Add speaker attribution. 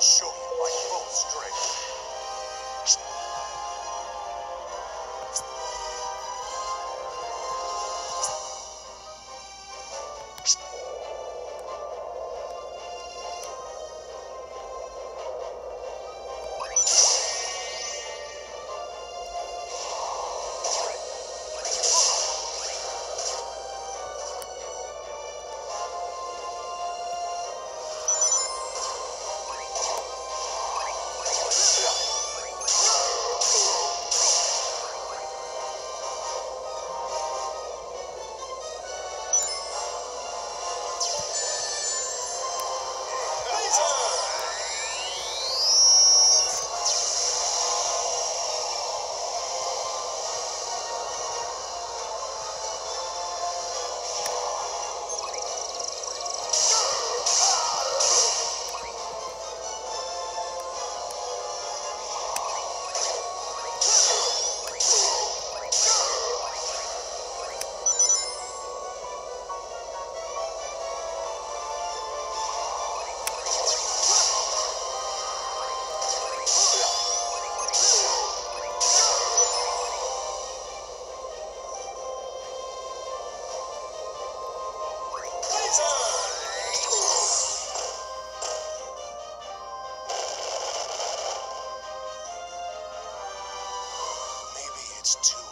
Speaker 1: for sure. it's too